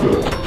Good.